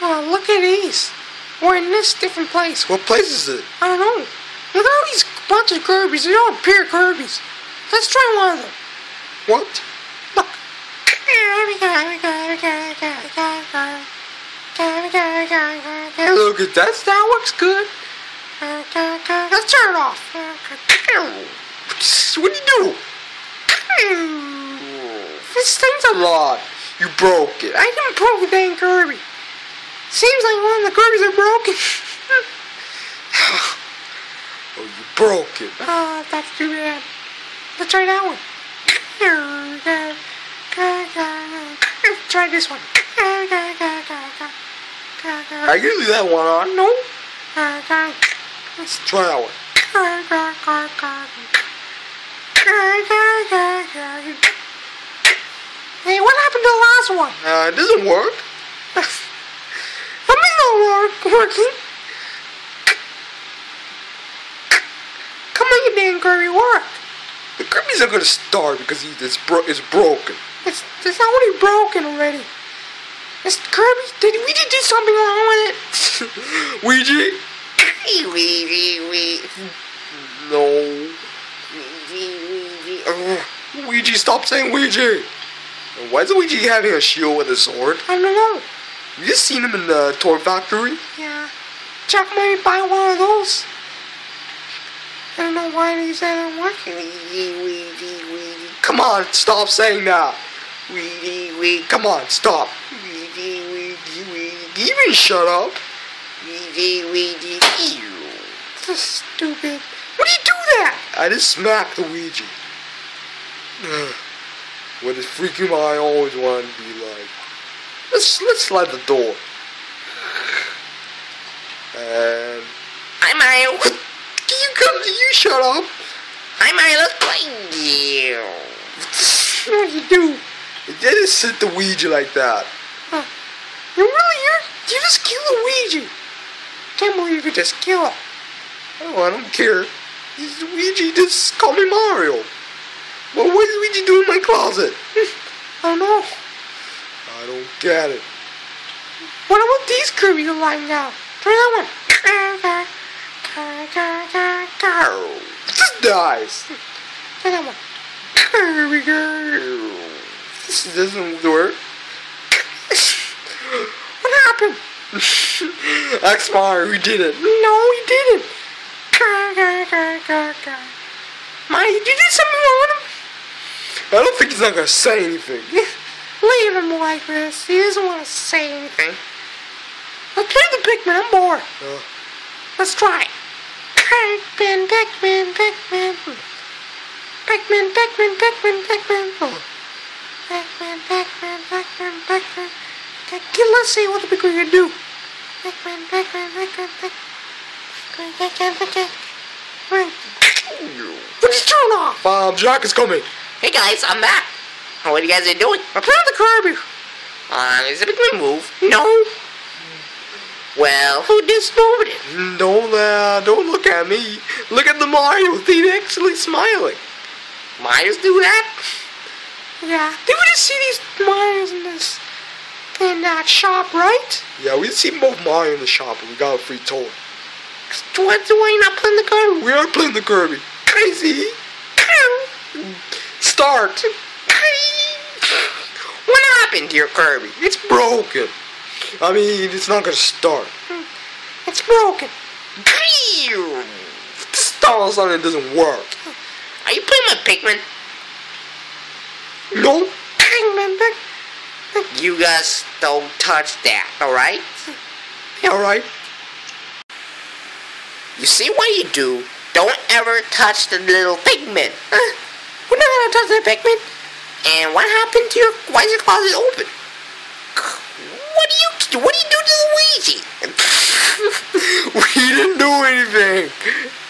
Oh, look at these. We're in this different place. What place is it? I don't know. Look at all these bunch of Kirby's. They're all pure Kirby's. Let's try one of them. What? Look. Look at that. That works good. Let's turn it off. What do you do? This thing's a Lot. You broke it. I didn't broke dang Kirby. Seems like one of the Kirby's are broken. Oh, you broke it. oh, that's too bad. Let's try that one. Try this one. I can leave that one on. No. Let's Try that one. Hey, what happened to the last one? Uh, it doesn't work. Work, working. Come on, you dang Kirby, work. The Kirby's not gonna start because he, it's, bro- it's broken. It's, it's already broken already. It's Kirby. Did we just do something wrong with it? Ouija? No. Ouija, stop saying Ouija. Why is Ouija having a shield with a sword? I don't know. You just seen him in the toy factory? Yeah. Jack might buy one of those. I don't know why these aren't working. Come on, stop saying that. Ouija, Ouija. Come on, stop. Ouija, Ouija, Ouija. Even shut up. Ouija, Ouija. Ew. This is stupid. What do you do that? I just smacked the Ouija. When it's freaking I always wanted to be like, let's let's slide the door. Um, Hi Mario. can you come? You shut up. Hi Mario, let's play you. What do you do? It didn't sit the Ouija like that. You really, you you just kill Ouija. Can't believe you just kill him. Oh, I don't care. He's Luigi. Just call me Mario. Well, what is Luigi doing in my closet? Hmm, I don't know. I don't get it. What about these Kirby lying down? Try that one. Just dies. Try that one. Kirby girl. This doesn't work. What happened? X Mario, we did it. No, he didn't. My, did you do something wrong with him? I don't think he's not gonna say anything. Leave him like this. He doesn't want to say anything. Let's play the Pikmin. I'm bored. Uh, Let's try. Pikmin, Pikmin, Pikmin. Pikmin, Pikmin, Pikmin, Pikmin. Pikmin, Pikmin, Pikmin, Pikmin. Okay, let's see what the Pikmin can do. Pikmin, Pikmin, Pikmin, Pikmin. Pikmin, Pikmin, Pikmin. What did you turn off? Bob Jack is coming. Hey guys, I'm back. What are you guys are doing? I played the Kirby. Uh, is it a good move? No. Well, who moved it? Don't uh, don't look at me. Look at the Mario. He's actually smiling. Mario's do that? Yeah, did we just see these Marios in this in that shop, right? Yeah, we see both Mario in the shop, and we got a free toy. Why do I not playing the Kirby? We are playing the Kirby. Crazy. Start. Happened to your Kirby? It's broken. I mean, it's not gonna start. Hmm. It's broken. Start on something that doesn't work. Are you playing with Pikmin? No. Pikmin. You guys don't touch that, alright? Yeah, all right. You see what you do? Don't ever touch the little Pikmin. We're not gonna touch that Pikmin. And what happened to your? Why is your closet open? What do you? What do you do to Luigi? we didn't do anything.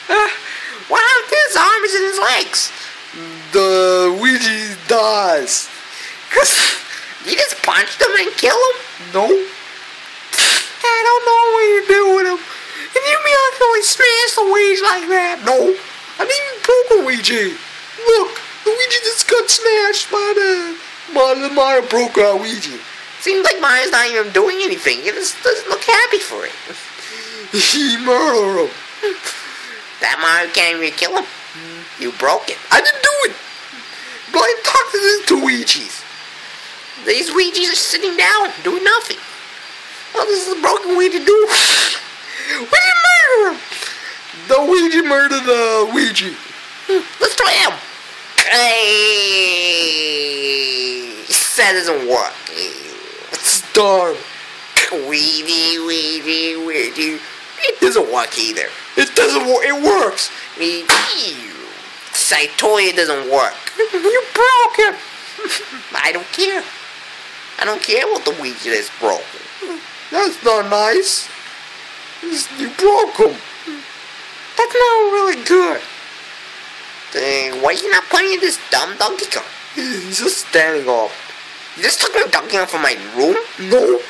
Uh, what happened to his arms and his legs? The Ouija dies. You just punched him and killed him? No. I don't know what you do with him. And you mean I can only smash the Luigi like that? No. I didn't even poke Ouija. Look, Luigi just got smashed by the by the Mario broke out Ouija. Seems like Mario's not even doing anything. He just doesn't look happy for it. He murdered him. That Mario can't even kill him. You broke it. I didn't do it. I talked to these two Ouija's. These Ouija's are sitting down, doing nothing. Well, this is a broken way to do. We didn't murder him. The Ouija murdered the Ouija. Hmm, let's try him. Hey, that doesn't work. It's dumb. Weedy, weedy, weedy. It doesn't work either. It doesn't work. It works. Saitoya doesn't work. You broke it. I don't care. I don't care what the Ouija is broken. That's not nice. You broke him. That's not really good. Then why you not playing this dumb Donkey Kong? He's just standing up. You just took my Donkey Kong from my room? No.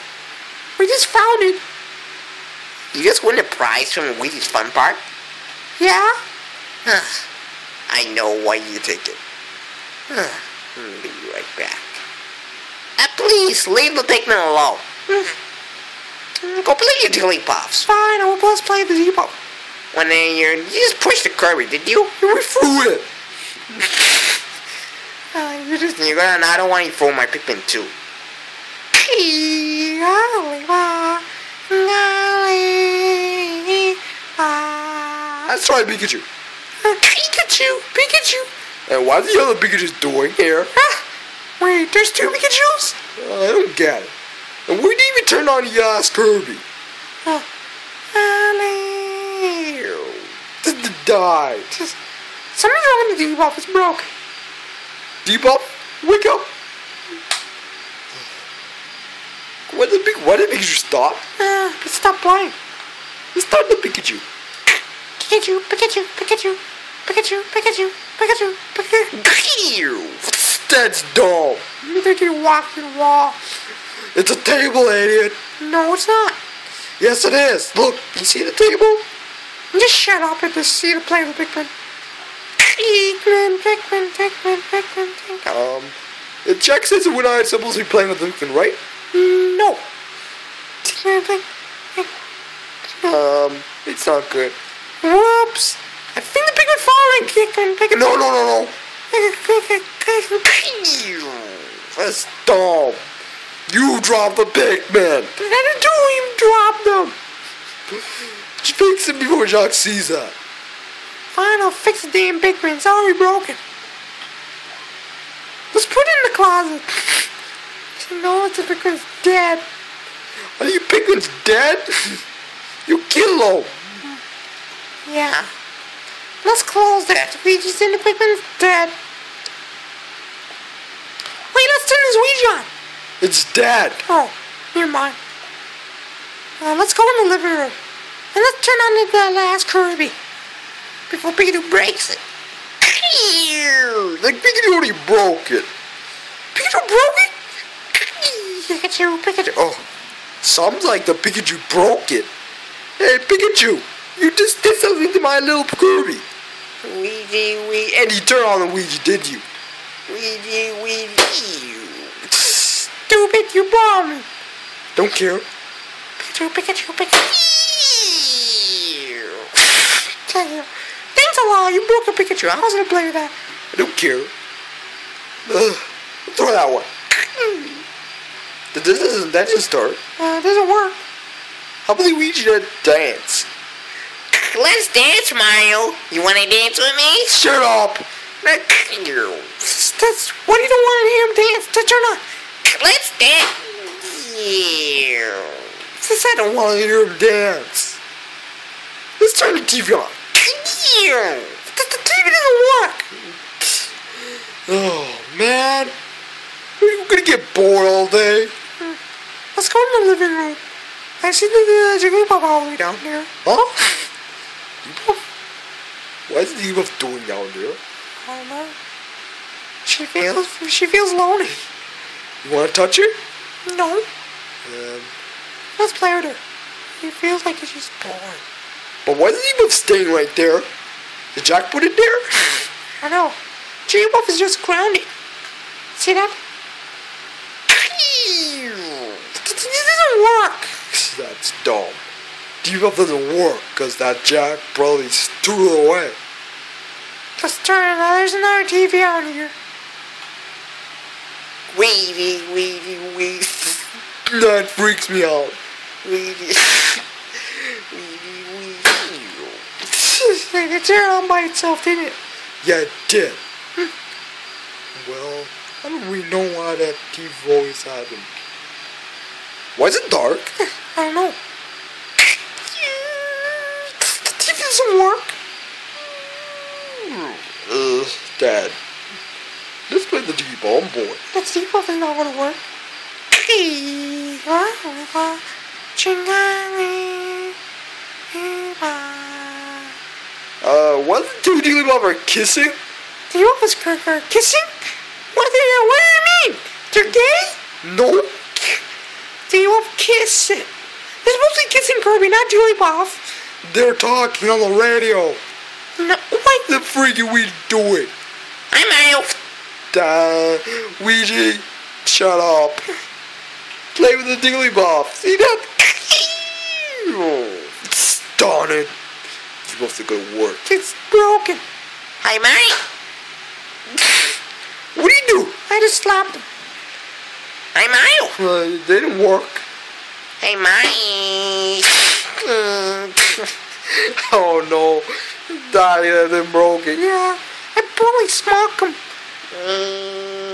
We just found it. You just won a prize from the Ouija's Fun Park? Yeah? I know why you take it. I'll be right back. Uh, please, leave the Pikmin alone. Go play your Jigglypuffs. Fine, I will just play the depot. When then you you just pushed the Kirby, did you? We threw it. Uh, you just, you're gonna, I don't want you to throw my Pikmin too. Let's try Pikachu. Pikachu, Pikachu. And what's the other Pikachu doing here? Wait, there's two Pikachus? I don't get it. And we didn't even turn on the ass Kirby. Oh. Just died. Something's wrong with the debuff. It's broke. Debuff, wake up. What did, why did Pikachu stop? Uh, stopped playing. It stopped the Pikachu. Pikachu, Pikachu, Pikachu, Pikachu, Pikachu, Pikachu, Pikachu. That's dumb. You think you walked in the wall? It's a table, idiot. No, it's not. Yes, it is. Look, you see the table? Just shut up and just see the play with. Pikmin, Pikmin, Pikmin, Pikmin, Pikmin. Um, it checks says we're not supposed to be playing with Pikmin, right? No. Um, it's not good. Whoops! I think the Pikmin falling. Pikmin, Pikmin. No, no, no, no. That's dumb. You dropped the Pikmin. I didn't do you dropped them. Just fix it before Jack sees that. Fine, I'll fix the damn Pikmin. It's already broken. Let's put it in the closet. No, the Pikmin's dead. Are you Pikmin's dead? you kill him. Yeah. Let's close that. Just in the Pikmin's dead. Wait, let's turn this Ouija on. It's dead. Oh, never mind. Uh, let's go in the living room. And let's turn on the, the last Kirby. Before Pikachu breaks it. Like Pikachu already broke it. Pikachu broke it? Pikachu, Pikachu. Oh, sounds like the Pikachu broke it. Hey, Pikachu, you just did something to my little Kirby. Ouija, Ouija, And you turned on the Ouija, did you? Ouija, Ouija. Stupid, you bombed me. Don't care. Pikachu, Pikachu, Pikachu. A lot, you broke a Pikachu. I was gonna play with that. I don't care. Ugh, throw that one. That doesn't, that doesn't start. Uh, it doesn't work. How about the Ouija dance? Let's dance, Mario. You wanna dance with me? Shut up. That's what do you don't want to hear him dance? To turn on. Let's dance. Since I don't want to hear him dance. Let's turn the TV on. The, the TV doesn't work. Oh man, we're gonna get bored all day? Let's go in the living room. I see the Jigglypuff all the way down there. Huh? Jigglypuff? What is Jigglypuff doing down there? I don't know. She feels she feels lonely. You want to touch her? No. Um, let's play with her. It feels like she's bored. But why is Jigglypuff staying right there? Did Jack put it there? I know. Jigglypuff is just grounded. See that? This doesn't work. That's dumb. Debuff doesn't work because that jack probably threw it away. Let's turn it on. There's another TV out here. Weedy, weedy, weedy. That freaks me out. Weedy, weedy. It turned on by itself, didn't it? Yeah, it did. well, I don't really know why that TV always happened. Why is it dark? I don't know. The TV doesn't work. Ugh, Dad. Let's play the bomb boy. The debuff is not gonna work. Oh, oh, Uh, what the two Jigglypuff are kissing? The office cracker kissing? What do you, what do you mean? They're gay? No. They all kissing. They're supposed to be kissing Kirby, not Jigglypuff. They're talking on the radio. No, wait. The freaky we do it. I'm out. Da, Ouija, shut up. Play with the Jigglypuff. See that? Darn it. You have to go to work. It's broken. Hi, mate. What do you do? I just slapped him. I'm out. Uh, it didn't work. Hey, mate. Oh no. Daddy, that didn't broke it. Yeah, I bully smoke him. Mm.